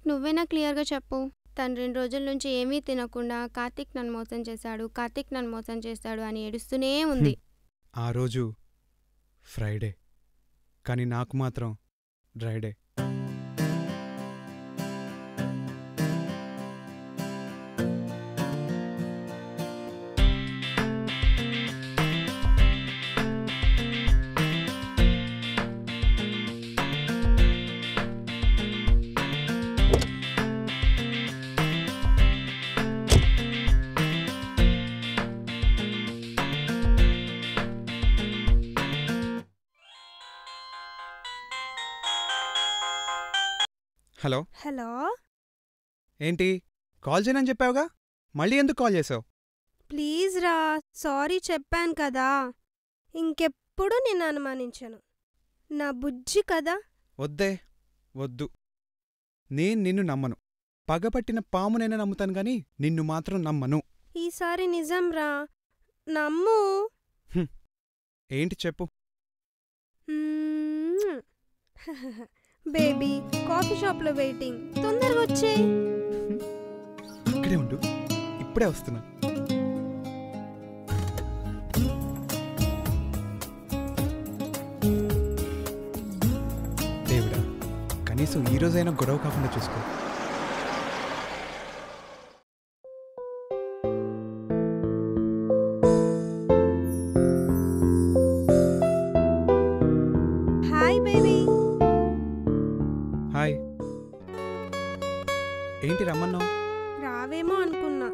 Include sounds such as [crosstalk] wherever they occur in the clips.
కార్తీక్ నువ్వేనా క్లియర్గా చెప్పు. తను రెండు రోజుల నుంచి ఏమీ తినకుండా కార్తీక్ నన్ను మోసం చేశాడు కార్తీక్ నన్ను మోసం చేశాడు అని ఏడుస్తూనే ఉంది. ఆ రోజు ఫ్రైడే. కానీ నాకు మాత్రం డ్రైడే హలో. హలో. ఏంటి? కాల్ చేయనని చెప్పావుగా? మళ్ళీ ఎందుకు కాల్ చేసావు? ప్లీజ్ రా. సారీ చెప్పాను కదా. ఇంకెప్పుడు నిన్ను అనుమానించను. నా బుజ్జి కదా. వద్దే. వద్దు. నేను నిన్ను నమ్మను. పగపట్టిన పామునైనా నమ్ముతాను గాని నిన్ను మాత్రం నమ్మను. ఈసారి నిజం రా. నమ్ము. ఏంటి చెప్పు? మ్మ్. [laughs] బేబీ కాఫీ షాప్లో వెయిటింగ్. తొందరగా వచ్చే ఇక్కడే ఉండు. ఇప్పుడే వస్తున్నా. దేవుడా కనీసం ఈ రోజైనా గొడవ కాకుండా చూసుకో. ఏంటి రమ్మన్నావు రావేమో అనుకున్నా.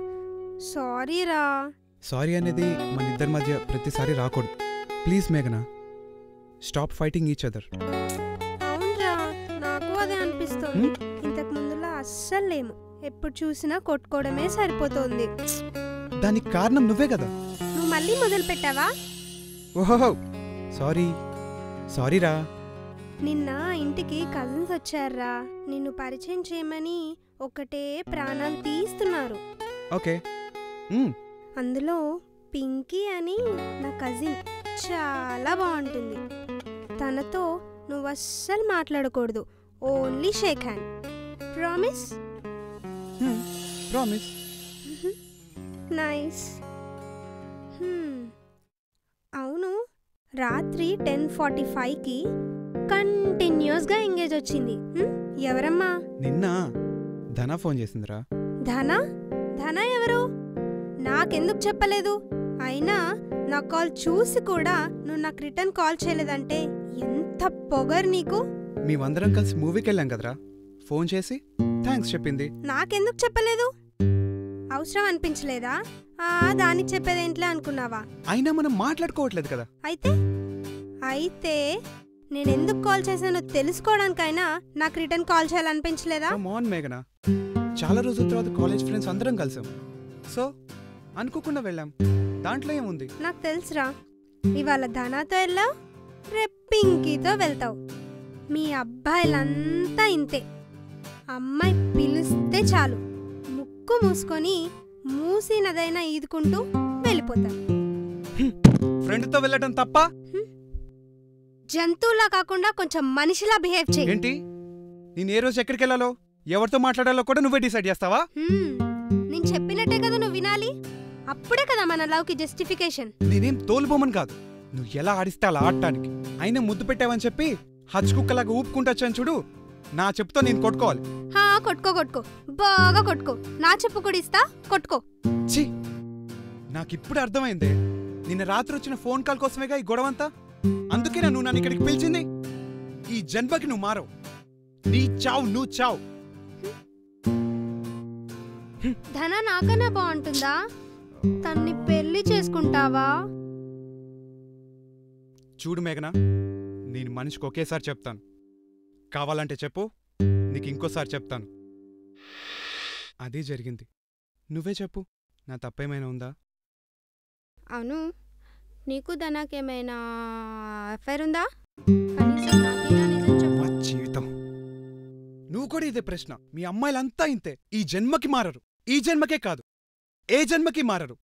సారీ రా. సారీ అనేది మన ఇద్దరి మధ్య ప్రతిసారి రాకూడదు. ప్లీజ్ మేఘనా స్టాప్ ఫైటింగ్ ఈచ్ అదర్. అవునరా నాకు అదే అనిపిస్తుంది. ఇంతకు ముందులా అస్సలు లేము. ఎప్పుడు చూసినా కొట్టుకోవడమే సరిపోతుంది. దానికి కారణం నువ్వే కదా. నువ్వు మళ్ళీ మొదలు పెట్టావా? ఓహో సారీ. సారీ రా. నిన్న ఇంటికి కజిన్స్ వచ్చారా నిన్ను పరిచయం చేయమని ఒకటే ప్రాణాలు తీస్తున్నారు. ఓకే. అందులో పింకీ అని నా కజిన్ చాలా బాగుంటుంది. తనతో నువ్వు అస్సలు మాట్లాడకూడదు. Only shake hand. Promise? Promise. Nice. అవును రాత్రి టెన్ ఫార్టీ ఫైవ్కి కంటిన్యూస్గా ఎంగేజ్ వచ్చింది? ఎవరమ్మా? నిన్న ధన ఫోన్ చేసిందిరా. ధన? ధన ఎవరు? నాకెందుకు చెప్పలేదు? అయినా నా కాల్ చూసి కూడా నువ్వు నాకు రిటర్న్ కాల్ చేయలేదంటే ఎంత పొగరు నీకు? మేమందరం కలిసి మూవీకి వెళ్ళాం కదరా. ఫోన్ చేసి థ్యాంక్స్ చెప్పింది. నాకెందుకు చెప్పలేదు? అవసరం అనిపించలేదా? ఆ దానికి చెప్పేదేంట్లే అనుకున్నావా? అయినా మనం మాట్లాడుకోవట్లేదు కదా. అయితే? అయితే నేను ఎందుకు కాల్ చేశానో తెలుసుకోవడానికైనా నాకు రిటర్న్ కాల్ చేయాలనిపించలేదా? మాన్ మేఘనా. చాలా రోజుల తర్వాత కాలేజ్ ఫ్రెండ్స్ అందరం కలిసాం. సో అనుకోకుండా వెళ్ళాం. దాంట్లో ఏముంది? నాకు తెలుసురా. ఇవాళ ధనాతో వెళ్ళావు రేపు పింకీతో వెళ్తావు. మీ అబ్బాయిలంతా ఇంతే. అమ్మాయి పిలిస్తే చాలు. ముక్కు మూసుకొని మూసినదైనా ఈదుకుంటూ వెళ్ళిపోతారు. ఫ్రెండ్తో వెళ్ళటం తప్ప? జంతువులా కాకుండా కొంచెం మనిషిలా బిహేవ్ చేయి. ఏంటి? నేను ఏ రోజు ఎక్కడికి వెళ్ళాలో ఎవరితో మాట్లాడాలో కూడా నువ్వే డిసైడ్ చేస్తావా? నేను చెప్పినట్టే కదా నువ్వు వినాలి. అప్పుడే కదా మన లవ్కి జస్టిఫికేషన్. నేనేం తోలుబొమ్మను కాదు. నువ్వు ఎలా ఆడిస్తే అలా ఆడటానికి. అయినా ముద్దు పెట్టావని చెప్పి హచ్ కుక్కలాగా ఊపుకుంటొచ్చాను చూడు. నా చెప్పుతో నేను కొట్టుకోవాలి. హా కొట్టుకో కొట్టుకో. బాగా కొట్టుకో. నా చెప్పు కూడా ఇస్తా కొట్టుకో. ఛీ! నాకిప్పుడు అర్థమైందే. నిన్న రాత్రి వచ్చిన ఫోన్ కాల్ కోసమేగా ఈ గొడవంతా? అందుకేనా నువ్వు నన్ను ఇక్కడికి పిలిచింది. ఈ జన్మకి నువ్వు మారవు. నీ చావు నువ్వు చావు. ధన నాకన్నా బాగుంటుందా? తన్ని పెళ్ళి చేసుకుంటావా? చూడు మేఘనా నేను మనిషికి ఒకేసారి చెప్తాను. కావాలంటే చెప్పు నీకు ఇంకోసారి చెప్తాను. అదే జరిగింది. నువ్వే చెప్పు నా తప్పేమైనా ఉందా? అవును నీకు ధనాకేమైనా ఎఫ్ఐఆర్ ఉందా? కనీసం నాకైనా నిజం చెప్పు. మా జీవితం. నువ్వు కూడా ఇదే ప్రశ్న. మీ అమ్మాయిలంతా ఇంతే. ఈ జన్మకి మారరు. ఈ జన్మకే కాదు. ఏ జన్మకి మారరు?